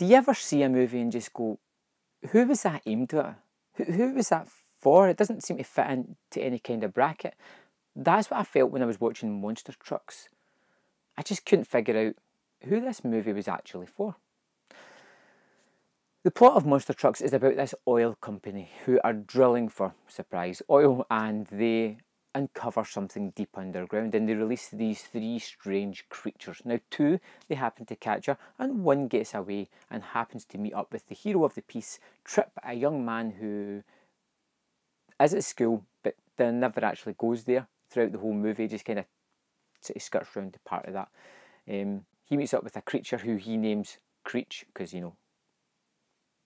Do you ever see a movie and just go, who was that aimed at? Who, who was that for? It doesn't seem to fit into any kind of bracket. That's what I felt when I was watching Monster Trucks. I just couldn't figure out who this movie was actually for. The plot of Monster Trucks is about this oil company who are drilling for, surprise, oil and they uncover something deep underground and they release these three strange creatures. Now, two they happen to capture, and one gets away and happens to meet up with the hero of the piece, Trip, a young man who is at school but then never actually goes there throughout the whole movie, just kind of sort of skirts around the part of that. Um, he meets up with a creature who he names Creech because, you know,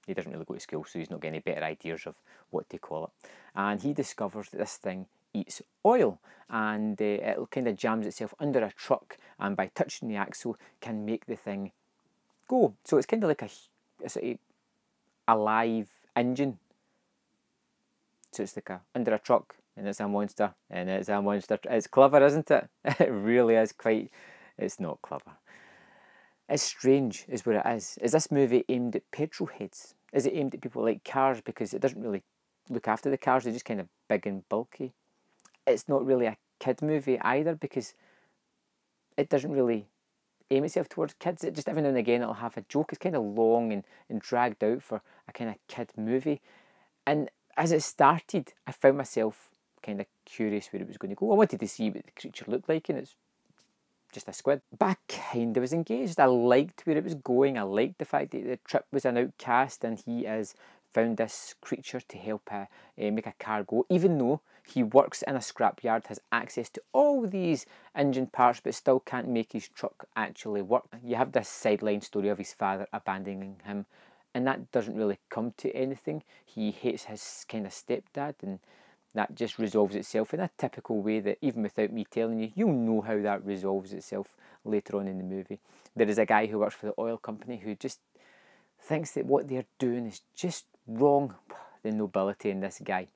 he doesn't really go to school, so he's not getting any better ideas of what to call it. And he discovers that this thing eats oil and uh, it kind of jams itself under a truck and by touching the axle can make the thing go. So it's kind of like a, a of alive engine. So it's like a under a truck and it's a monster and it's a monster. It's clever, isn't it? It really is quite. It's not clever. It's strange, is what it is. Is this movie aimed at petrol heads? Is it aimed at people like cars because it doesn't really look after the cars? They're just kind of big and bulky. It's not really a kid movie either because it doesn't really aim itself towards kids. It just every now and again it'll have a joke. It's kind of long and, and dragged out for a kind of kid movie. And as it started, I found myself kind of curious where it was going to go. I wanted to see what the creature looked like, and it's just a squid. But I kind of was engaged. I liked where it was going. I liked the fact that the trip was an outcast and he has found this creature to help uh, uh, make a car go, even though he works in a scrapyard, has access to all these engine parts, but still can't make his truck actually work. You have this sideline story of his father abandoning him, and that doesn't really come to anything. He hates his kind of stepdad, and that just resolves itself in a typical way that even without me telling you, you'll know how that resolves itself later on in the movie. There is a guy who works for the oil company who just thinks that what they're doing is just wrong. The nobility in this guy.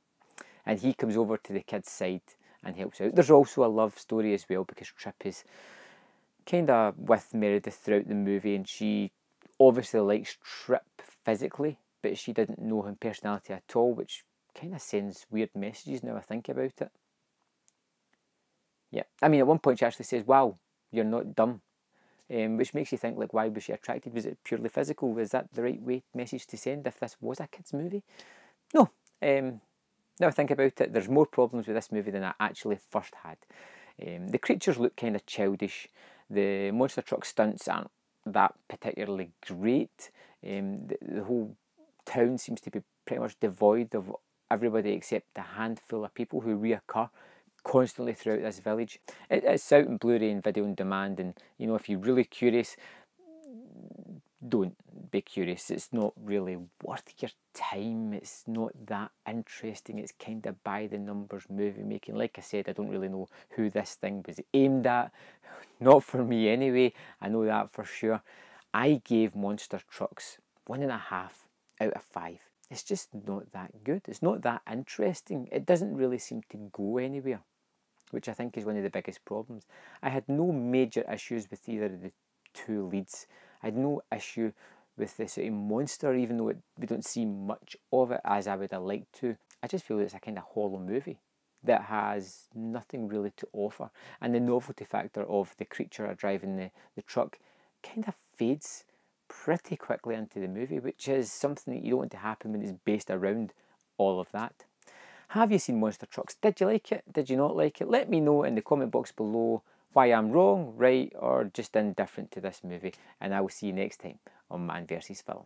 And he comes over to the kid's side and helps out. There's also a love story as well because Trip is kind of with Meredith throughout the movie and she obviously likes Trip physically, but she didn't know him personality at all, which kind of sends weird messages now I think about it. Yeah, I mean, at one point she actually says, Wow, you're not dumb. Um, which makes you think, like, why was she attracted? Was it purely physical? Was that the right way message to send if this was a kids' movie? No. Um, now I think about it, there's more problems with this movie than I actually first had. Um, the creatures look kind of childish. The monster truck stunts aren't that particularly great. Um, the, the whole town seems to be pretty much devoid of everybody except a handful of people who reoccur constantly throughout this village. It, it's out in Blu-ray and video on demand, and you know if you're really curious, don't be curious. It's not really worth your time. It's not that interesting. It's kind of by the numbers movie making. Like I said, I don't really know who this thing was aimed at. Not for me anyway. I know that for sure. I gave Monster Trucks one and a half out of five it's just not that good. It's not that interesting. It doesn't really seem to go anywhere, which I think is one of the biggest problems. I had no major issues with either of the two leads. I had no issue with the sort of monster, even though it, we don't see much of it as I would have liked to. I just feel it's a kind of hollow movie that has nothing really to offer. And the novelty factor of the creature driving the, the truck kind of fades pretty quickly into the movie, which is something that you don't want to happen when it's based around all of that. Have you seen Monster Trucks? Did you like it? Did you not like it? Let me know in the comment box below why I'm wrong, right, or just indifferent to this movie, and I will see you next time on Man vs. Film.